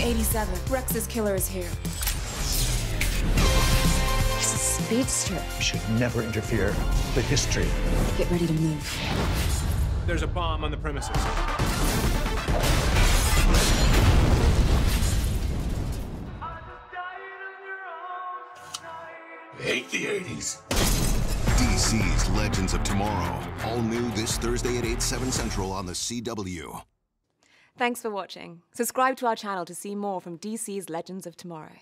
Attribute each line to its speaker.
Speaker 1: 1987. Rex's killer is here.
Speaker 2: He's a speedster.
Speaker 3: You should never interfere with history.
Speaker 2: Get ready to move.
Speaker 4: There's a bomb on the premises.
Speaker 5: hate the 80s.
Speaker 6: DC's Legends of Tomorrow. All new this Thursday at 8, 7 Central on the CW.
Speaker 7: Thanks for watching. Subscribe to our channel to see more from DC's Legends of Tomorrow.